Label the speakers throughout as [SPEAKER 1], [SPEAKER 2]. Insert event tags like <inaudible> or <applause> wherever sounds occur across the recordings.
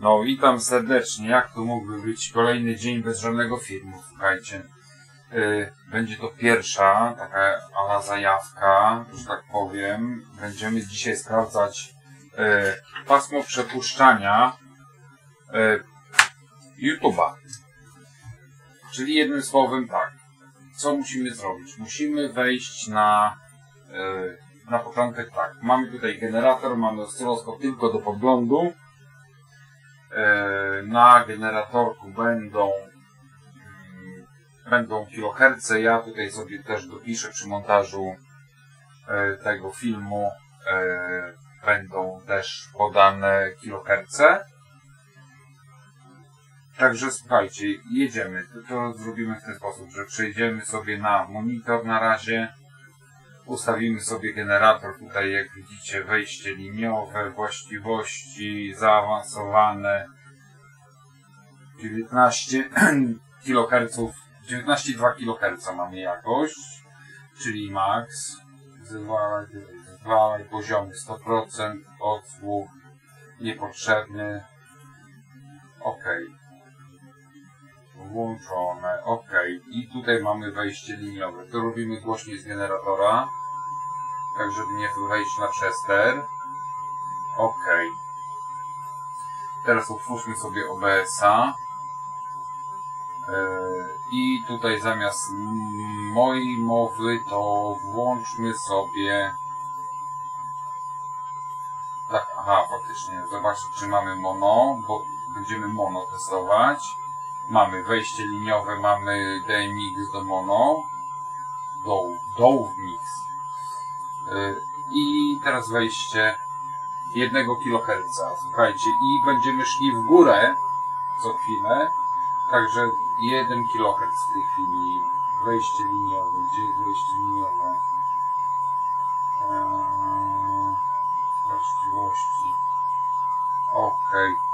[SPEAKER 1] No, witam serdecznie. Jak to mógłby być kolejny dzień bez żadnego filmu? Słuchajcie. Yy, będzie to pierwsza taka ala zajawka, że tak powiem. Będziemy dzisiaj sprawdzać yy, pasmo przepuszczania yy, YouTube'a. Czyli jednym słowem tak. Co musimy zrobić? Musimy wejść na yy, na początek tak. Mamy tutaj generator, mamy oscyloskop tylko do podglądu. E, na generatorku będą mm, będą kiloherce. Ja tutaj sobie też dopiszę przy montażu e, tego filmu e, będą też podane kiloherce. Także słuchajcie, jedziemy. To, to zrobimy w ten sposób, że przejdziemy sobie na monitor na razie. Ustawimy sobie generator tutaj, jak widzicie, wejście liniowe, właściwości zaawansowane. 19 kHz, 19,2 kHz mamy jakość, czyli max. Zwalaj, poziomy 100%, odsłuch niepotrzebny. OK. Włączone, OK. I tutaj mamy wejście liniowe. To robimy głośniej z generatora tak żeby nie wejść na przester. OK. Teraz otwórzmy sobie OBS-a. I tutaj zamiast mojej mowy to włączmy sobie tak, aha, faktycznie, zobaczcie czy mamy mono, bo będziemy mono testować. Mamy wejście liniowe, mamy DMX do mono, do, do mix i teraz wejście 1 kHz. Słuchajcie, i będziemy szli w górę co chwilę. Także 1 kHz w tej chwili. Wejście liniowe. Gdzie jest wejście liniowe? Eee, właściwości. Okej. Okay.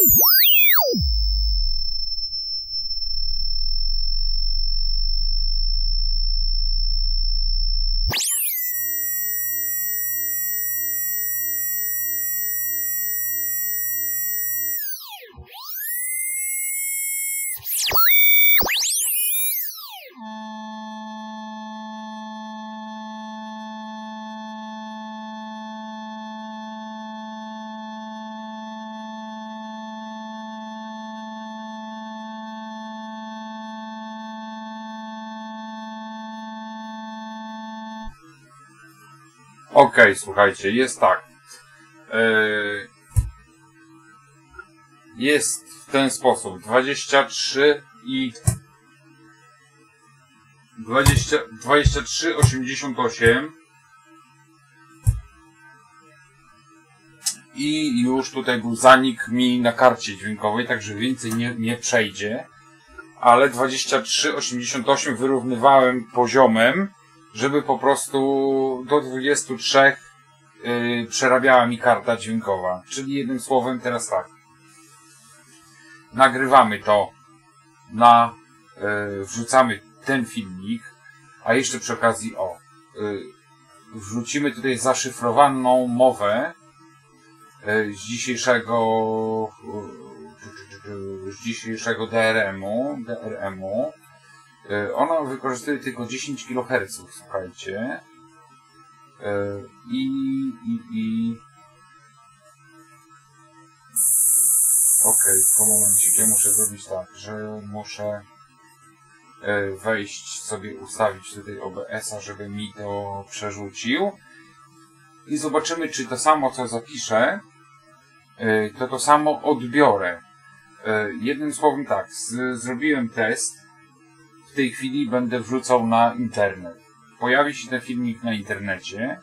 [SPEAKER 1] Wow! Okej, słuchajcie, jest tak. Yy, jest w ten sposób. 23 i 20, 23, 88 i już tutaj był zanik mi na karcie dźwiękowej, także więcej nie, nie przejdzie. Ale 23,88 wyrównywałem poziomem, żeby po prostu do 23 yy, przerabiała mi karta dźwiękowa. Czyli jednym słowem teraz tak. Nagrywamy to na, yy, wrzucamy ten filmik, a jeszcze przy okazji o, yy, wrzucimy tutaj zaszyfrowaną mowę yy, z dzisiejszego yy, z dzisiejszego DRM-u, DRM-u. Yy, ona wykorzystuje tylko 10 kHz, słuchajcie. Yy, I, i, i Okej, okay, po momencie, muszę zrobić tak, że muszę E, wejść sobie, ustawić tutaj OBS-a, żeby mi to przerzucił. I zobaczymy, czy to samo, co zapiszę, e, to to samo odbiorę. E, jednym słowem tak, zrobiłem test. Tej chwili będę wrzucał na internet. Pojawi się ten filmik na internecie.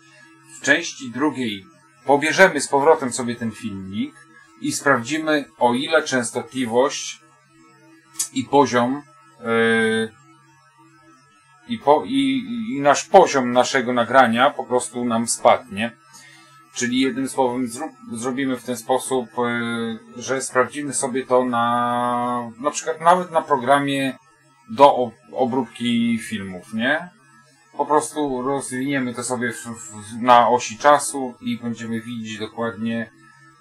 [SPEAKER 1] W części drugiej pobierzemy z powrotem sobie ten filmik i sprawdzimy, o ile częstotliwość i poziom Yy, i, po, i, i nasz poziom naszego nagrania po prostu nam spadnie. Czyli jednym słowem zrób, zrobimy w ten sposób, yy, że sprawdzimy sobie to na na przykład nawet na programie do obróbki filmów, nie? Po prostu rozwiniemy to sobie w, w, na osi czasu i będziemy widzieć dokładnie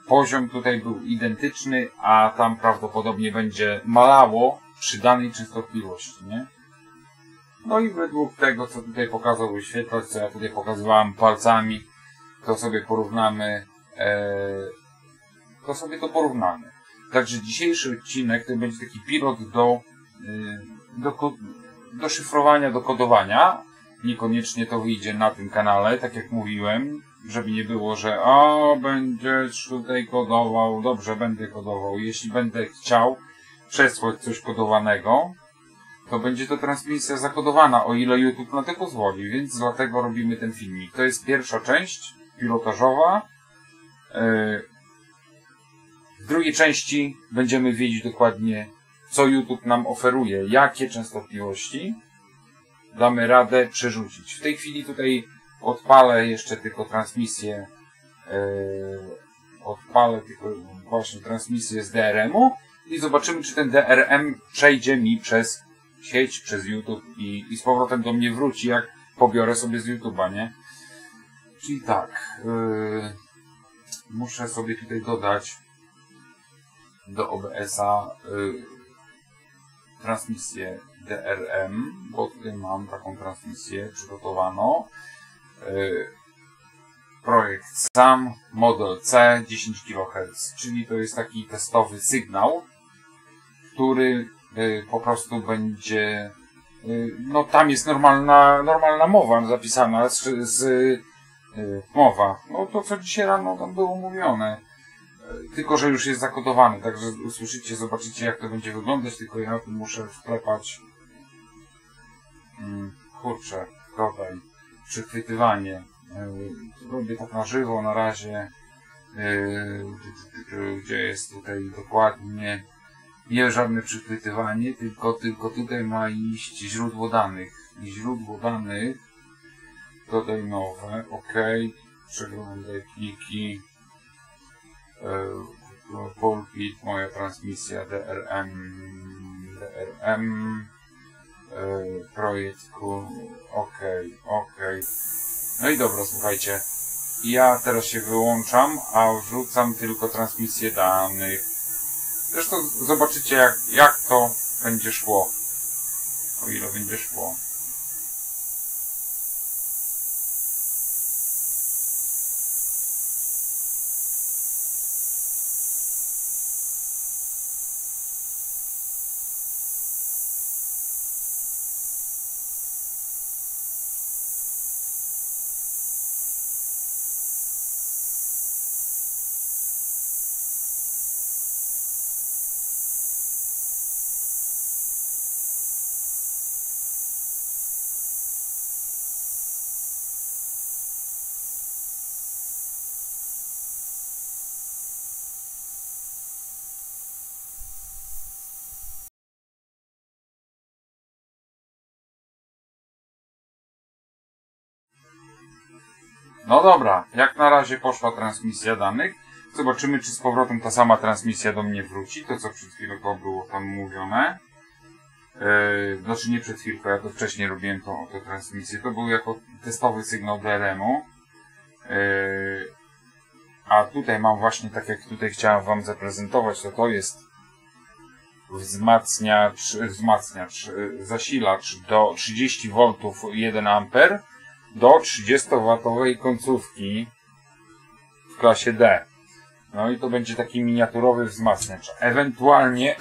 [SPEAKER 1] poziom tutaj był identyczny, a tam prawdopodobnie będzie malało przy danej częstotliwości, nie? No i według tego, co tutaj pokazał wyświetlacz, co ja tutaj pokazywałem palcami, to sobie porównamy, e, to sobie to porównamy. Także dzisiejszy odcinek to będzie taki pilot do, e, do, do szyfrowania, do kodowania. Niekoniecznie to wyjdzie na tym kanale, tak jak mówiłem, żeby nie było, że o, będziesz tutaj kodował, dobrze, będę kodował. Jeśli będę chciał, przesłać coś kodowanego, to będzie to transmisja zakodowana, o ile YouTube na to pozwoli, więc dlatego robimy ten filmik. To jest pierwsza część pilotażowa. Yy, w drugiej części będziemy wiedzieć dokładnie, co YouTube nam oferuje, jakie częstotliwości damy radę przerzucić. W tej chwili tutaj odpalę jeszcze tylko transmisję, yy, odpalę tylko właśnie transmisję z DRM-u i zobaczymy, czy ten DRM przejdzie mi przez sieć, przez YouTube i, i z powrotem do mnie wróci, jak pobiorę sobie z YouTube'a, nie? Czyli tak, yy, muszę sobie tutaj dodać do OBS-a yy, transmisję DRM, bo tutaj mam taką transmisję przygotowaną. Yy, projekt SAM, model C, 10 kHz, czyli to jest taki testowy sygnał, który y, po prostu będzie y, no tam jest normalna, normalna mowa zapisana z, z y, mowa. No to co dzisiaj rano tam było mówione. Tylko, że już jest zakodowany, także usłyszycie, zobaczycie jak to będzie wyglądać, tylko ja muszę wklepać hmm, kurczę, dodaj, przychwytywanie. Robię tak na żywo na razie, gdzie jest tutaj dokładnie nie żadne przychwytywanie, tylko, tylko tutaj ma iść źródło danych. I źródło danych, dodaj nowe, ok, przeglądaj pliki, pulpit, moja transmisja DRM, DRM, e, projektu, ok, ok. No i dobra, słuchajcie, ja teraz się wyłączam, a wrzucam tylko transmisję danych. Zresztą zobaczycie jak, jak to będzie szło. O ile będzie szło. No dobra, jak na razie poszła transmisja danych. Zobaczymy, czy z powrotem ta sama transmisja do mnie wróci. To, co przed chwilką było tam mówione. Yy, znaczy nie przed chwilką, ja to wcześniej robiłem tą, tę transmisję. To był jako testowy sygnał DRM-u. Yy, a tutaj mam właśnie, tak jak tutaj chciałem Wam zaprezentować, to to jest wzmacniacz, wzmacniacz, yy, zasilacz do 30 V 1 A do 30W końcówki w klasie D. No i to będzie taki miniaturowy wzmacniacz. Ewentualnie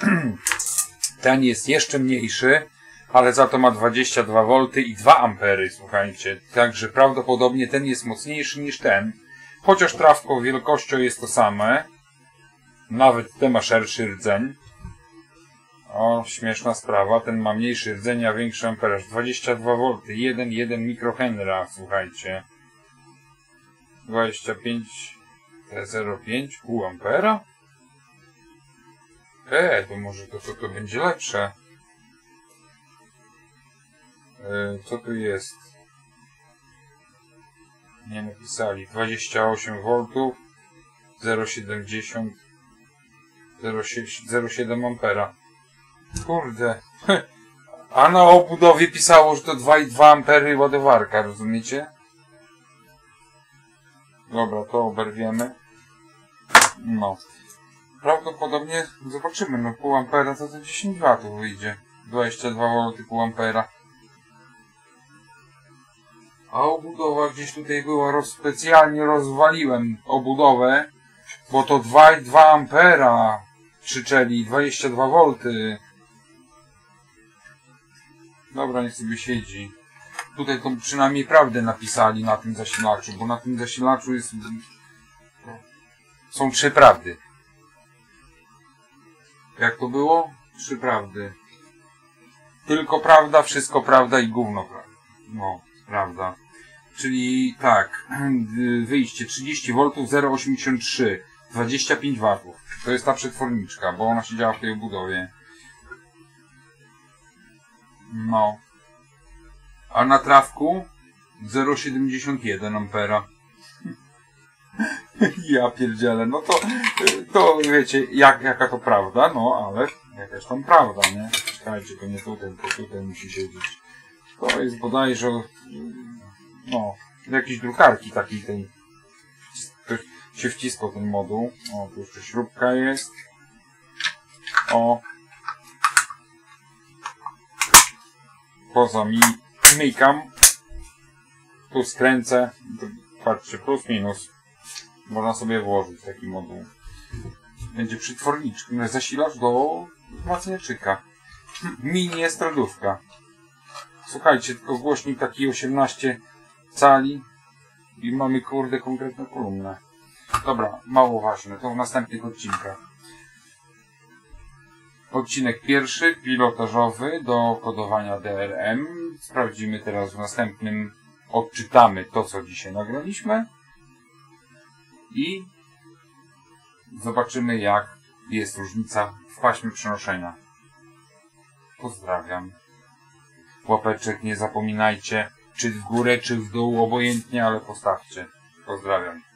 [SPEAKER 1] <clears throat> ten jest jeszcze mniejszy, ale za to ma 22V i 2 A, słuchajcie. Także prawdopodobnie ten jest mocniejszy niż ten. Chociaż trawką wielkością jest to same. Nawet ten ma szerszy rdzeń. O, śmieszna sprawa. Ten ma mniejszy rdzeń, a większy amperaż. 22V, 1,1 mikrohenra, słuchajcie. 25 T05, pół ampera? E, to może to, to, to będzie lepsze. E, co tu jest? Nie napisali. 28 V, 0,70, 0,7 ampera. Kurde. <laughs> A na obudowie pisało, że to 2,2 ampery ładowarka, rozumiecie? Dobra, to oberwiemy. No. Prawdopodobnie zobaczymy, no pół ampera to to 10 watów wyjdzie. 22 V pół ampera. A obudowa gdzieś tutaj była, roz, specjalnie rozwaliłem obudowę, bo to 2,2 ampera krzyczeli, 22 V. Dobra, niech sobie siedzi. Tutaj to przynajmniej prawdę napisali na tym zasilaczu, bo na tym zasilaczu jest... Są trzy prawdy. Jak to było? Trzy prawdy. Tylko prawda, wszystko prawda i gówno prawda. No, prawda. Czyli tak, <clears throat> wyjście 30 V 0,83, 25 W. To jest ta przetworniczka, bo ona się działa w tej obudowie. No. A na trawku 0,71 ampera. <laughs> ja pierdzielę, no to, to wiecie, jak, jaka to prawda, no ale jakaś tam prawda, nie? Czekajcie, to nie tutaj, to tutaj musi siedzieć. To jest bodajże, no, jakiejś drukarki takiej tej, ktoś się wciskał ten moduł. O, tu jeszcze śrubka jest. O. Poza mi, mykam. Tu skręcę. Patrzcie, plus minus. Można sobie włożyć taki moduł. Będzie przytworniczny, zasilacz do wzmacniaczyka. <laughs> Mini estradówka. Słuchajcie, tylko głośnik taki 18 cali i mamy kurde konkretną kolumnę. Dobra, mało ważne, to w następnych odcinkach. Odcinek pierwszy, pilotażowy do kodowania DRM. Sprawdzimy teraz w następnym, odczytamy to, co dzisiaj nagraliśmy i zobaczymy, jak jest różnica w paśmie przenoszenia. Pozdrawiam. Łapeczek nie zapominajcie, czy w górę, czy w dół, obojętnie, ale postawcie. Pozdrawiam.